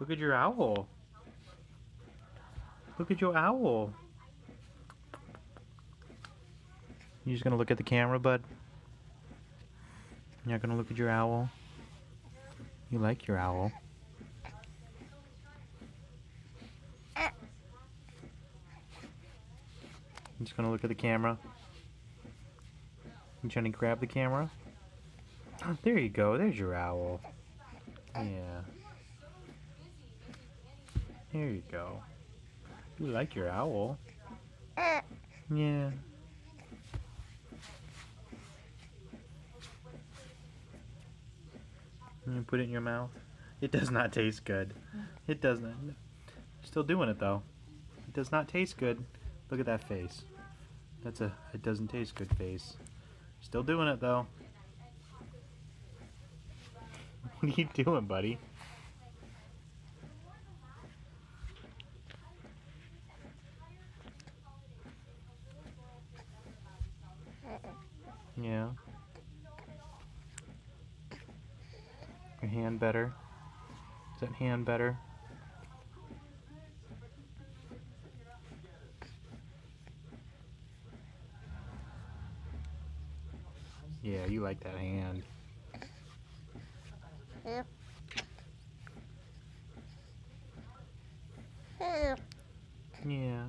Look at your owl. Look at your owl. You just gonna look at the camera, bud? You're not gonna look at your owl? You like your owl. You just gonna look at the camera? You trying to grab the camera? There you go, there's your owl. Yeah. There you go. You like your owl. Eh. Yeah. You put it in your mouth. It does not taste good. It does not. Still doing it though. It does not taste good. Look at that face. That's a it doesn't taste good face. Still doing it though. What are you doing, buddy? Yeah. Your hand better? Is that hand better? Yeah, you like that hand. Yeah. Yeah.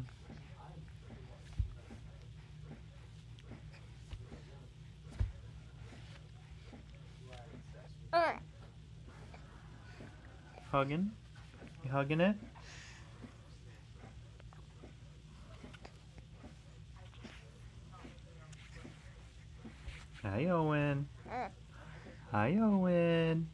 Hugging? You hugging it? Hi, Owen. Hi, Owen.